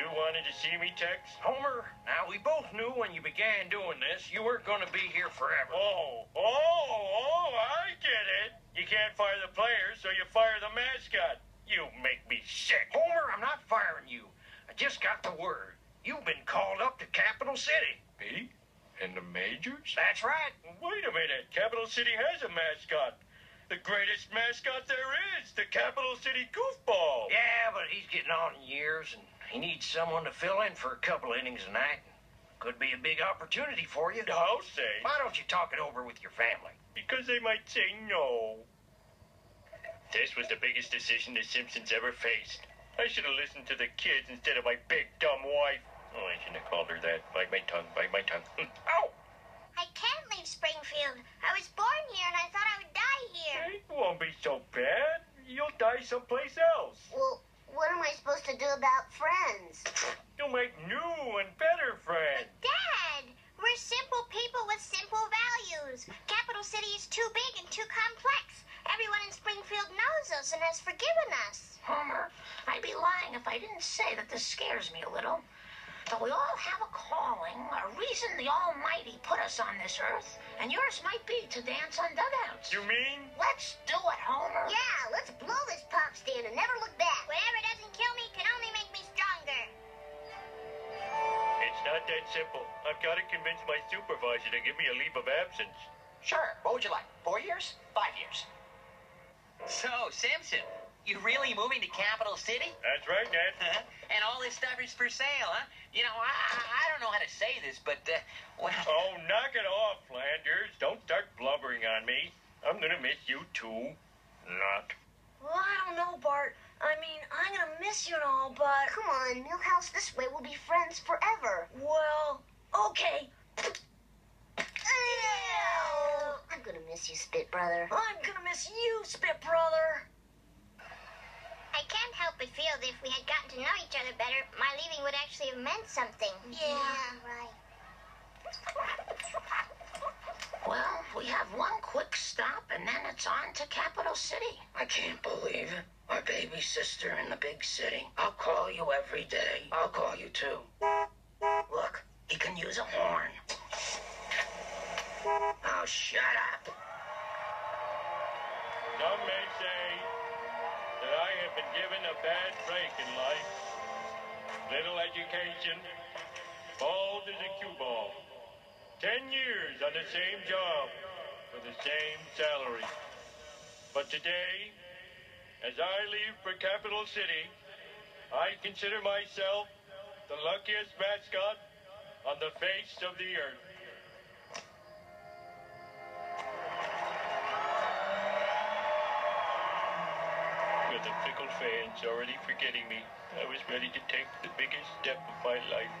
You wanted to see me, Tex? Homer, now we both knew when you began doing this you weren't going to be here forever. Oh, oh, oh, I get it. You can't fire the players, so you fire the mascot. You make me sick. Homer, I'm not firing you. I just got the word. You've been called up to Capital City. Me? In the majors? That's right. Wait a minute. Capital City has a mascot. The greatest mascot there is, the Capital City Goofball. Yeah, getting on in years, and he needs someone to fill in for a couple innings a night. Could be a big opportunity for you. I'll say. Why don't you talk it over with your family? Because they might say no. This was the biggest decision the Simpsons ever faced. I should have listened to the kids instead of my big dumb wife. Oh, I shouldn't have called her that. Bite my tongue, bite my tongue. Ow! I can't leave Springfield. I was born here and I thought I would die here. It won't be so bad. You'll die someplace else. Well, what am I supposed to do about friends? You'll make new and better friends. But Dad, we're simple people with simple values. Capital City is too big and too complex. Everyone in Springfield knows us and has forgiven us. Homer, I'd be lying if I didn't say that this scares me a little. But we all have a calling, a reason the Almighty put us on this earth, and yours might be to dance on dugouts. You mean? Let's do it, Homer. Not that simple. I've got to convince my supervisor to give me a leave of absence. Sure. What would you like? Four years? Five years? So, Simpson, you really moving to Capital City? That's right, Ned. and all this stuff is for sale, huh? You know, I, I don't know how to say this, but, uh, well... Oh, knock it off, Flanders. Don't start blubbering on me. I'm gonna miss you, too. Not. Well, I don't know, Bart. I mean, I'm gonna miss you and all, but... Come on, Milhouse, this way we'll be friends forever. Well, okay. I'm gonna miss you, Spit Brother. I'm gonna miss you, Spit Brother. I can't help but feel that if we had gotten to know each other better, my leaving would actually have meant something. Yeah. right. Well, we have one quick stop, and then it's on to Capital City. I can't believe it. My baby sister in the big city. I'll call you every day. I'll call you too. Look, he can use a horn. Oh, shut up. Some may say that I have been given a bad break in life. Little education, bald as a cue ball. Ten years on the same job for the same salary. But today, as I leave for Capital City, I consider myself the luckiest mascot on the face of the earth. With the fickle fans already forgetting me, I was ready to take the biggest step of my life.